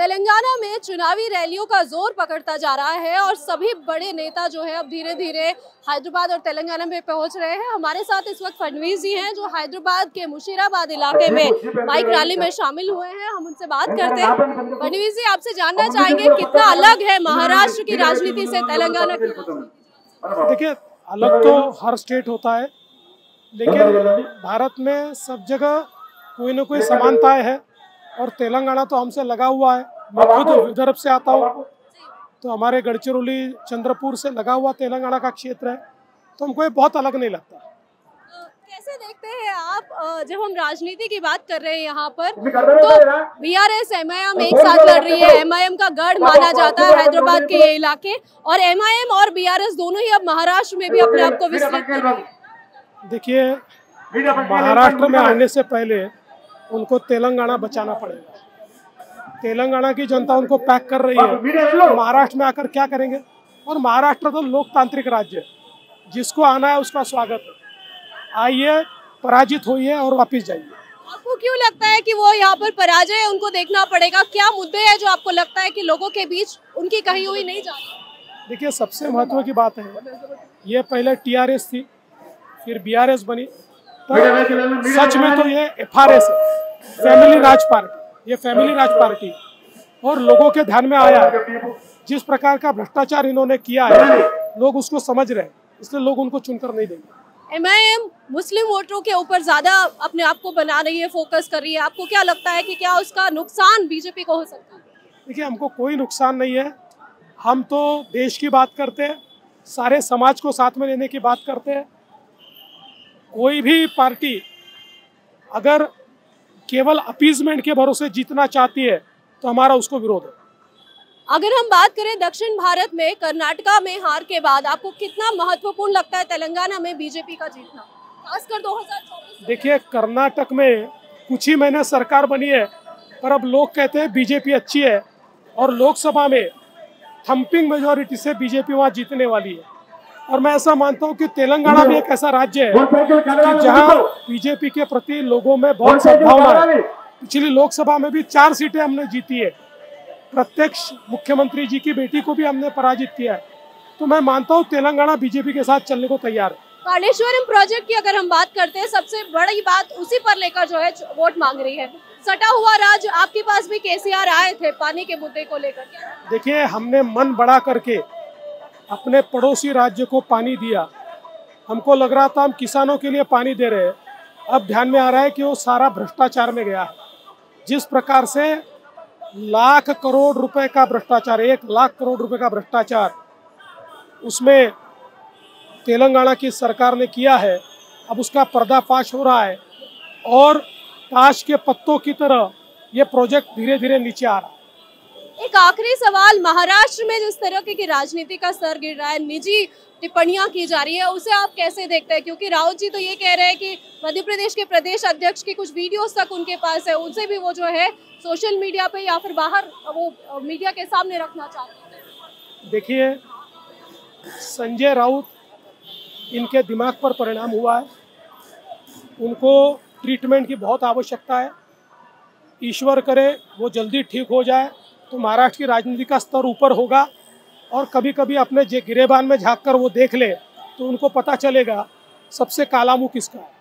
तेलंगाना में चुनावी रैलियों का ज़ोर पकड़ता जा रहा है और सभी बड़े नेता जो है अब धीरे धीरे हैदराबाद और तेलंगाना में पहुँच रहे हैं। हमारे साथ इस वक्त फडणवीस जी हैं जो हैदराबाद के मुशीराबाद इलाके में बाइक रैली में शामिल हुए हैं। हम उनसे बात करते हैं। फडणवीस जी आपसे जानना चाहेंगे कितना अलग है महाराष्ट्र की राजनीति से तेलंगाना की देखिए अलग तो हर स्टेट होता है लेकिन भारत में सब जगह कोई ना कोई समानताएँ है। और तेलंगाना तो हमसे लगा हुआ है। मैं खुद विदर्भ से आता हूँ। तो हमारे गढ़चिरौली चंद्रपुर से लगा हुआ तेलंगाना का क्षेत्र है। तो हमको ये बहुत अलग नहीं लगता। कैसे देखते हैं आप जब हम राजनीति की बात कर रहे हैं यहाँ पर तो B R S M I M एक साथ लड़ रही है। एम आई एम का गढ़ माना जाता है हैदराबाद के ये इलाके। और एम आई एम और बी आर एस दोनों ही अब महाराष्ट्र में भी अपने आप को विस्तृत कर रही है। देखिए महाराष्ट्र में आने से पहले उनको तेलंगाना बचाना पड़ेगा। तेलंगाना की जनता उनको पैक कर रही है। तो महाराष्ट्र में आकर क्या करेंगे? और महाराष्ट्र तो लोकतांत्रिक राज्य है। जिसको आना है उसका स्वागत है। आइए पराजित होइए और वापस जाइए। आपको क्यों लगता है कि वो यहाँ पर पराजय है उनको देखना पड़ेगा? क्या मुद्दे हैं जो आपको लगता है कि लोगों के बीच उनकी कही हुई नहीं जा रही? देखिए सबसे महत्व की बात है ये पहले टीआरएस थी फिर बीआरएस बनी पर सच में तो ये एफआरएस है फैमिली राज पार्टी ये फैमिली राज पार्टी और लोगों के ध्यान में आया है। जिस प्रकार का भ्रष्टाचार इन्होंने किया है लोग उसको समझ रहे हैं इसलिए लोग उनको चुनकर नहीं देंगे। एमआईएम मुस्लिम वोटरों के ऊपर ज़्यादा अपने आप को बना रही है फोकस कर रही है। आपको क्या लगता है कि क्या उसका नुकसान बीजेपी को हो सकता है? देखिए हमको कोई नुकसान नहीं है। हम तो देश की बात करते हैं सारे समाज को साथ में लेने की बात करते हैं। कोई भी पार्टी अगर केवल अपीजमेंट के भरोसे जीतना चाहती है तो हमारा उसको विरोध है। अगर हम बात करें दक्षिण भारत में कर्नाटका में हार के बाद आपको कितना महत्वपूर्ण लगता है तेलंगाना में बीजेपी का जीतना? खासकर 2024 देखिए कर्नाटक में कुछ ही महीने सरकार बनी है पर अब लोग कहते हैं बीजेपी अच्छी है और लोकसभा में थम्पिंग मेजोरिटी से बीजेपी वहाँ जीतने वाली है। और मैं ऐसा मानता हूँ कि तेलंगाना भी एक ऐसा राज्य है कि जहाँ बीजेपी के प्रति लोगों में बहुत सद्भावना है। पिछली लोकसभा में भी चार सीटें हमने जीती है। प्रत्यक्ष मुख्यमंत्री जी की बेटी को भी हमने पराजित किया है। तो मैं मानता हूँ तेलंगाना बीजेपी के साथ चलने को तैयार है। कालेश्वरम प्रोजेक्ट की अगर हम बात करते हैं सबसे बड़ी बात उसी पर लेकर जो है वोट मांग रही है। सटा हुआ राज आपके पास भी केसीआर आए थे पानी के मुद्दे को लेकर? देखिए हमने मन बड़ा करके अपने पड़ोसी राज्य को पानी दिया। हमको लग रहा था हम किसानों के लिए पानी दे रहे हैं। अब ध्यान में आ रहा है कि वो सारा भ्रष्टाचार में गया। है जिस प्रकार से लाख करोड़ रुपए का भ्रष्टाचार, एक लाख करोड़ रुपए का भ्रष्टाचार उसमें तेलंगाना की सरकार ने किया है, अब उसका पर्दाफाश हो रहा है और ताश के पत्तों की तरह ये प्रोजेक्ट धीरे धीरे नीचे आ रहा। है एक आखिरी सवाल, महाराष्ट्र में जिस तरह की राजनीति का स्तर गिर रहा है, निजी टिप्पणियाँ की जा रही है, उसे आप कैसे देखते हैं? क्योंकि राउत जी तो ये कह रहे हैं कि मध्य प्रदेश के प्रदेश अध्यक्ष की कुछ वीडियोस तक उनके पास है, उनसे भी वो जो है सोशल मीडिया पे या फिर बाहर वो मीडिया के सामने रखना चाहते हैं। देखिए, संजय राउत इनके दिमाग पर परिणाम हुआ है। उनको ट्रीटमेंट की बहुत आवश्यकता है। ईश्वर करे वो जल्दी ठीक हो जाए। तो महाराष्ट्र की राजनीति का स्तर ऊपर होगा और कभी कभी अपने गिरेबान में झाँक कर वो देख ले तो उनको पता चलेगा सबसे काला मुँह किसका है।